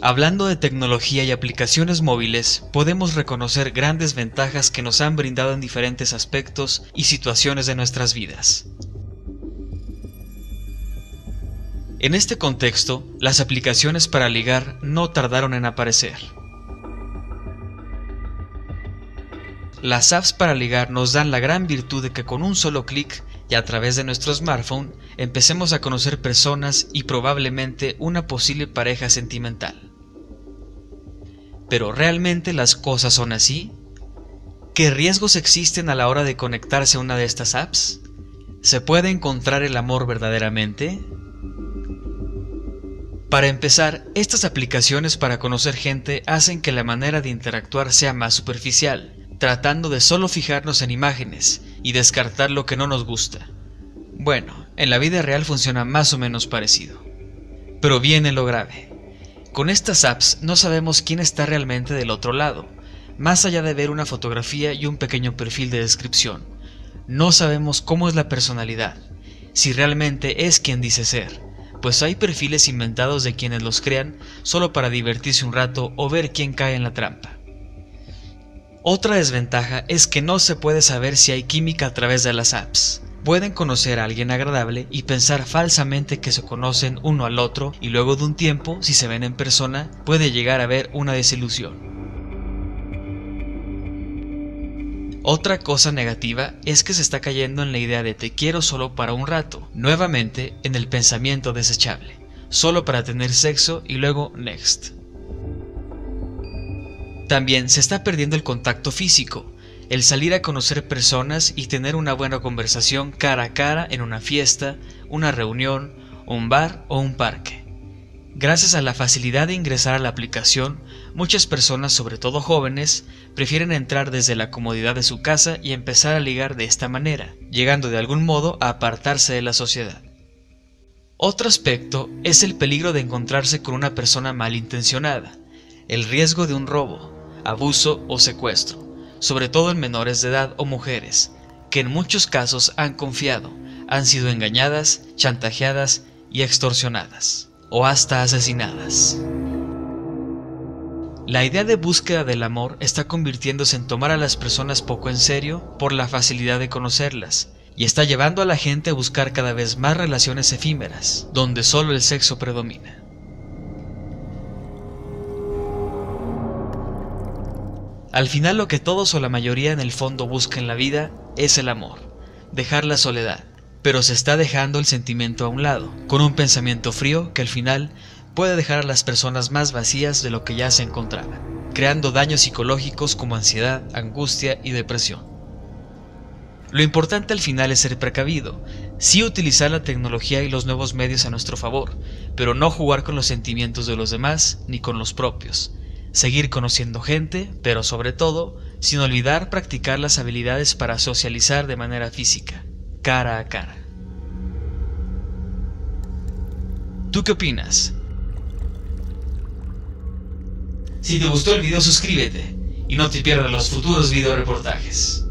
Hablando de tecnología y aplicaciones móviles, podemos reconocer grandes ventajas que nos han brindado en diferentes aspectos y situaciones de nuestras vidas. En este contexto, las aplicaciones para ligar no tardaron en aparecer. Las apps para ligar nos dan la gran virtud de que con un solo clic y a través de nuestro smartphone empecemos a conocer personas y probablemente una posible pareja sentimental. Pero ¿realmente las cosas son así? ¿Qué riesgos existen a la hora de conectarse a una de estas apps? ¿Se puede encontrar el amor verdaderamente? Para empezar, estas aplicaciones para conocer gente hacen que la manera de interactuar sea más superficial, tratando de solo fijarnos en imágenes y descartar lo que no nos gusta. Bueno, en la vida real funciona más o menos parecido. Pero viene lo grave. Con estas apps no sabemos quién está realmente del otro lado, más allá de ver una fotografía y un pequeño perfil de descripción. No sabemos cómo es la personalidad, si realmente es quien dice ser pues hay perfiles inventados de quienes los crean solo para divertirse un rato o ver quién cae en la trampa. Otra desventaja es que no se puede saber si hay química a través de las apps. Pueden conocer a alguien agradable y pensar falsamente que se conocen uno al otro y luego de un tiempo, si se ven en persona, puede llegar a haber una desilusión. Otra cosa negativa es que se está cayendo en la idea de te quiero solo para un rato, nuevamente en el pensamiento desechable, solo para tener sexo y luego next. También se está perdiendo el contacto físico, el salir a conocer personas y tener una buena conversación cara a cara en una fiesta, una reunión, un bar o un parque. Gracias a la facilidad de ingresar a la aplicación, muchas personas, sobre todo jóvenes, prefieren entrar desde la comodidad de su casa y empezar a ligar de esta manera, llegando de algún modo a apartarse de la sociedad. Otro aspecto es el peligro de encontrarse con una persona malintencionada, el riesgo de un robo, abuso o secuestro, sobre todo en menores de edad o mujeres, que en muchos casos han confiado, han sido engañadas, chantajeadas y extorsionadas o hasta asesinadas. La idea de búsqueda del amor está convirtiéndose en tomar a las personas poco en serio por la facilidad de conocerlas, y está llevando a la gente a buscar cada vez más relaciones efímeras, donde solo el sexo predomina. Al final lo que todos o la mayoría en el fondo busca en la vida es el amor, dejar la soledad, pero se está dejando el sentimiento a un lado, con un pensamiento frío que al final puede dejar a las personas más vacías de lo que ya se encontraban, creando daños psicológicos como ansiedad, angustia y depresión. Lo importante al final es ser precavido, sí utilizar la tecnología y los nuevos medios a nuestro favor, pero no jugar con los sentimientos de los demás ni con los propios. Seguir conociendo gente, pero sobre todo, sin olvidar practicar las habilidades para socializar de manera física cara a cara. ¿Tú qué opinas? Si te gustó el video suscríbete y no te pierdas los futuros video reportajes.